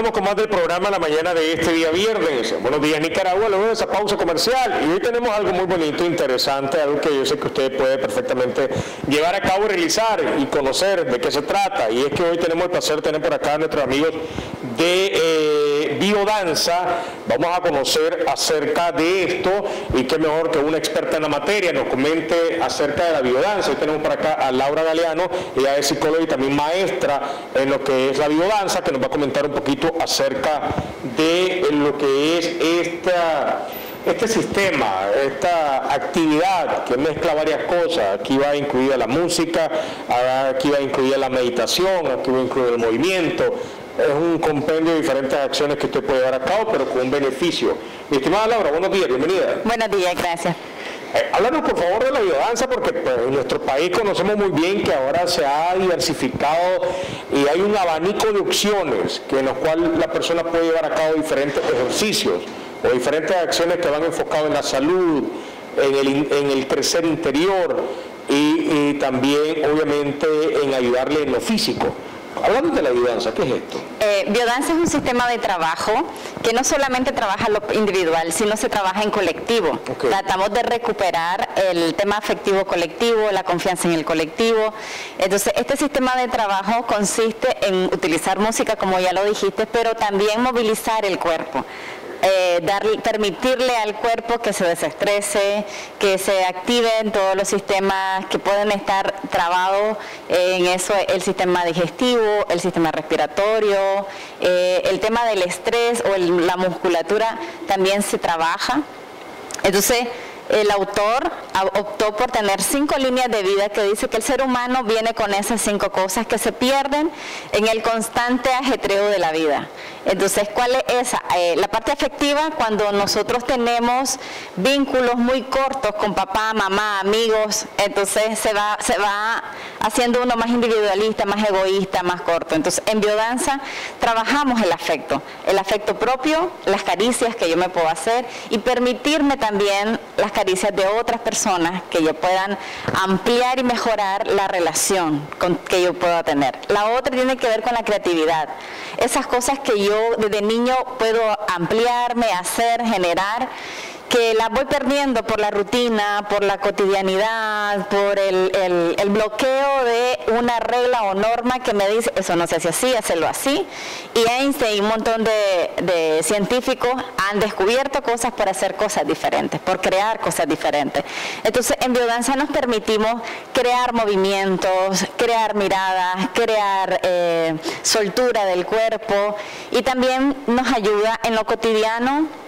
Continuamos con más del programa la mañana de este día viernes. Buenos días Nicaragua, luego de esa pausa comercial. Y hoy tenemos algo muy bonito, interesante, algo que yo sé que usted puede perfectamente llevar a cabo, realizar y conocer de qué se trata. Y es que hoy tenemos el placer de tener por acá a nuestros amigos de eh, Biodanza. Vamos a conocer acerca de esto y qué mejor que una experta en la materia nos comente acerca de la biodanza. Hoy tenemos por acá a Laura Galeano, ella es psicóloga y también maestra en lo que es la biodanza, que nos va a comentar un poquito acerca de lo que es este sistema, esta actividad que mezcla varias cosas, aquí va incluida la música, aquí va incluida la meditación, aquí va incluido el movimiento, es un compendio de diferentes acciones que usted puede llevar a cabo, pero con un beneficio. Mi estimada Laura, buenos días, bienvenida. Buenos días, gracias. Eh, háblanos por favor de la biodanza porque pues, en nuestro país conocemos muy bien que ahora se ha diversificado y hay un abanico de opciones que en los cuales la persona puede llevar a cabo diferentes ejercicios o diferentes acciones que van enfocadas en la salud, en el, en el crecer interior y, y también obviamente en ayudarle en lo físico. Hablando de la biodanza, ¿qué es esto? Eh, biodanza es un sistema de trabajo que no solamente trabaja lo individual, sino se trabaja en colectivo. Tratamos de recuperar el tema afectivo colectivo, la confianza en el colectivo. Entonces, este sistema de trabajo consiste en utilizar música, como ya lo dijiste, pero también movilizar el cuerpo. Eh, permitirle al cuerpo que se desestrese, que se activen todos los sistemas que pueden estar trabados en eso, el sistema digestivo, el sistema respiratorio, eh, el tema del estrés o la musculatura también se trabaja. Entonces, el autor optó por tener cinco líneas de vida que dice que el ser humano viene con esas cinco cosas que se pierden en el constante ajetreo de la vida. Entonces, ¿cuál es esa? Eh, la parte afectiva, cuando nosotros tenemos vínculos muy cortos con papá, mamá, amigos, entonces se va, se va haciendo uno más individualista, más egoísta, más corto. Entonces, en biodanza trabajamos el afecto, el afecto propio, las caricias que yo me puedo hacer y permitirme también las caricias de otras personas que yo puedan ampliar y mejorar la relación que yo pueda tener. La otra tiene que ver con la creatividad. Esas cosas que yo desde niño puedo ampliarme, hacer, generar que la voy perdiendo por la rutina, por la cotidianidad, por el, bloqueo de una regla o norma que me dice, eso no se hace así, hacerlo así. Y Einstein y un montón de, científicos han descubierto cosas para hacer cosas diferentes, por crear cosas diferentes. Entonces, en biodanza nos permitimos crear movimientos, crear miradas, crear eh, soltura del cuerpo y también nos ayuda en lo cotidiano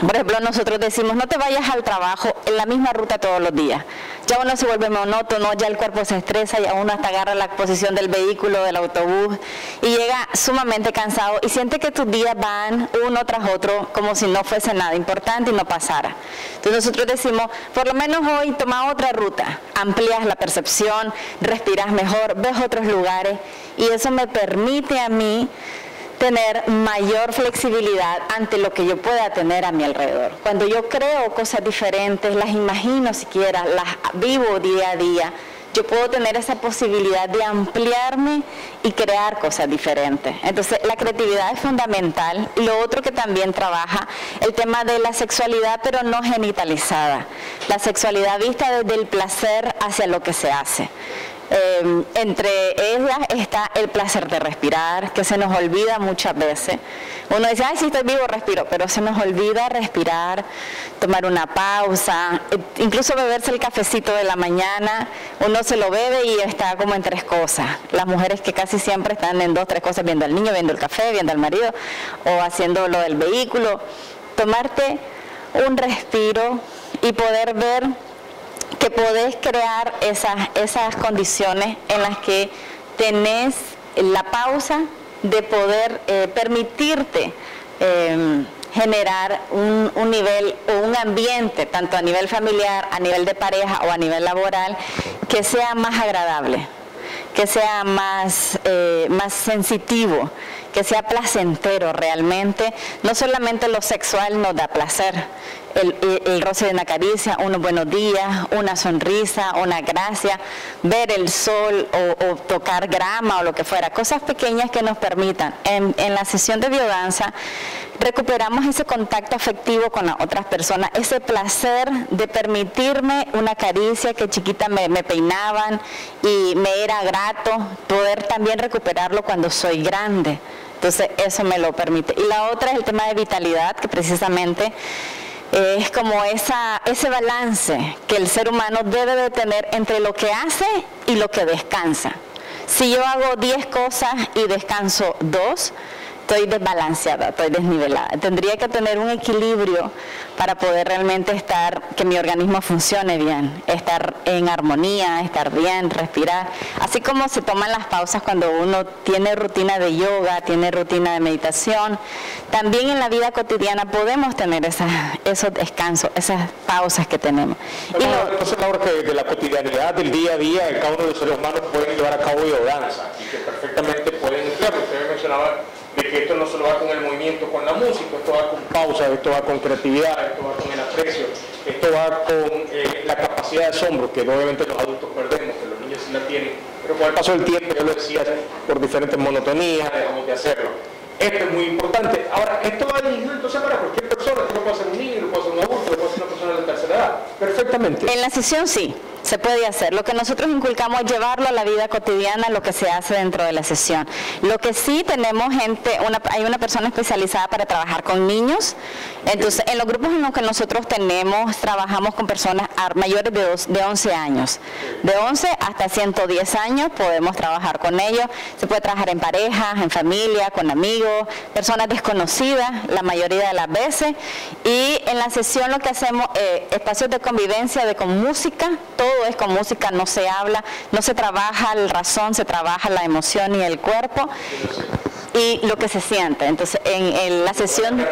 por ejemplo, nosotros decimos, no te vayas al trabajo en la misma ruta todos los días. Ya uno se vuelve monótono, ya el cuerpo se estresa, ya uno hasta agarra la posición del vehículo, del autobús y llega sumamente cansado y siente que tus días van uno tras otro como si no fuese nada importante y no pasara. Entonces nosotros decimos, por lo menos hoy toma otra ruta, amplias la percepción, respiras mejor, ves otros lugares y eso me permite a mí tener mayor flexibilidad ante lo que yo pueda tener a mi alrededor. Cuando yo creo cosas diferentes, las imagino siquiera, las vivo día a día, yo puedo tener esa posibilidad de ampliarme y crear cosas diferentes. Entonces, la creatividad es fundamental. Lo otro que también trabaja, el tema de la sexualidad, pero no genitalizada. La sexualidad vista desde el placer hacia lo que se hace. Em, entre ellas está el placer de respirar, que se nos olvida muchas veces. Uno dice, ay, si estoy vivo, respiro, pero se nos olvida respirar, tomar una pausa, e, incluso beberse el cafecito de la mañana, uno se lo bebe y está como en tres cosas. Las mujeres que casi siempre están en dos, tres cosas, viendo al niño, viendo el café, viendo al marido o haciendo lo del vehículo. Tomarte un respiro y poder ver que podés crear esas, esas condiciones en las que tenés la pausa de poder eh, permitirte em, generar un, un, nivel o un ambiente, tanto a nivel familiar, a nivel de pareja o a nivel laboral, que sea más agradable, que sea más, eh, más sensitivo, que sea placentero realmente. No solamente lo sexual nos da placer, el, roce de una caricia, unos buenos días, una sonrisa, una gracia, ver el sol o, tocar grama o lo que fuera, cosas pequeñas que nos permitan. En, la sesión de biodanza recuperamos ese contacto afectivo con las otras personas, ese placer de permitirme una caricia que chiquita me, me peinaban y me era grato, poder también recuperarlo cuando soy grande. Entonces eso me lo permite. Y la otra es el tema de vitalidad, que precisamente es como esa, ese balance que el ser humano debe de tener entre lo que hace y lo que descansa. Si yo hago 10 cosas y descanso 2, estoy desbalanceada, estoy desnivelada. Tendría que tener un equilibrio para poder realmente estar, que mi organismo funcione bien, estar en armonía, estar bien, respirar. Así como se toman las pausas cuando uno tiene rutina de yoga, tiene rutina de meditación, también en la vida cotidiana podemos tener esos descansos, esas pausas que tenemos. y entonces, Laura, que de la cotidianidad del día a día, cada uno de los seres humanos pueden llevar a cabo yoga y que perfectamente pueden, usted mencionaba esto no solo va con el movimiento, con la música, esto va con pausa, esto va con creatividad, esto va con el aprecio, esto va con eh, la capacidad de asombro, que obviamente los adultos perdemos, que los niños sí la tienen, pero con el paso del tiempo, ya lo decía, por diferentes monotonías, dejamos de hacerlo. Esto es muy importante. Ahora, esto va dirigido entonces para cualquier persona, esto lo puede hacer un niño, lo puede hacer un adulto, lo puede hacer una persona de tercera edad, perfectamente. En la sesión sí se puede hacer. Lo que nosotros inculcamos es llevarlo a la vida cotidiana, lo que se hace dentro de la sesión. Lo que sí tenemos gente, hay una persona especializada para trabajar con niños. Entonces, en los grupos en los que nosotros tenemos, trabajamos con personas mayores de, de 11 años. De 11 hasta 110 años podemos trabajar con ellos. Se puede trabajar en parejas, en familia, con amigos, personas desconocidas, la mayoría de las veces. Y en la sesión lo que hacemos, eh, espacios de convivencia, de con música, todo con música, no se habla, no se trabaja el razón, se trabaja la emoción y el cuerpo y lo que se siente. Entonces, en, la sesión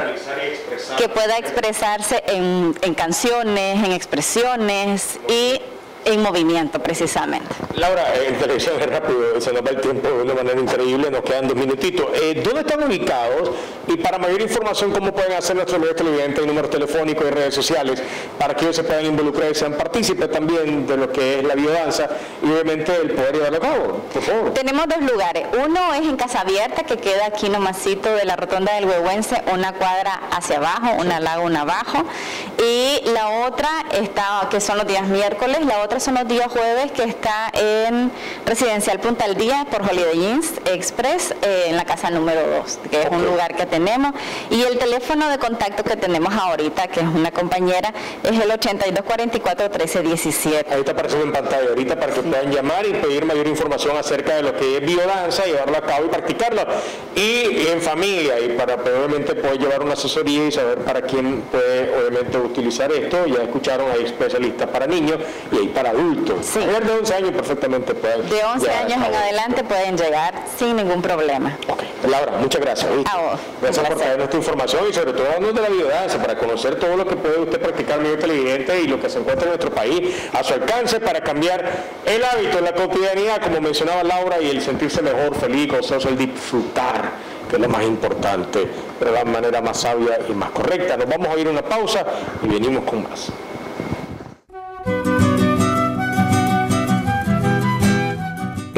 que pueda expresarse en, en canciones, en expresiones y en movimiento precisamente. Laura, en televisión es rápido, se nos va el tiempo de una manera increíble, nos quedan dos minutitos. Eh, ¿Dónde están ubicados? Y para mayor información, ¿cómo pueden hacer nuestros medios televidentes y números telefónicos y redes sociales para que ellos se puedan involucrar y sean partícipes también de lo que es la biodanza y obviamente el poder llevarlo a cabo? Por favor. Tenemos dos lugares. Uno es en Casa Abierta, que queda aquí nomasito de la rotonda del Huehuense, una cuadra hacia abajo, una laguna abajo. Y la otra está, que son los días miércoles, la otra son los días jueves que está en Residencial Punta al Día por Holiday Inn Express eh, en la casa número 2, que es un lugar que tenemos. Y el teléfono de contacto que tenemos ahorita, que es una compañera, es el 8244-1317. Ahí está apareciendo en pantalla ahorita para que puedan llamar y pedir mayor información acerca de lo que es biodanza, llevarlo a cabo y practicarlo. Y en familia, y para obviamente poder llevar una asesoría y saber para quién puede obviamente utilizar esto. Ya escucharon, hay especialistas para niños y hay para adultos. Sí. de 11 años perfectamente pueden. De 11 años en adelante pueden llegar sin ningún problema. Ok, Laura, muchas gracias. gracias por traer nuestra información y sobre todo de la biodanza para conocer todo lo que puede usted practicar medio televidente y lo que se encuentra en nuestro país a su alcance para cambiar el hábito en la cotidianidad, como mencionaba Laura, y el sentirse mejor, feliz, gozoso, el disfrutar que es lo más importante, pero de la manera más sabia y más correcta. Nos vamos a ir a una pausa y venimos con más.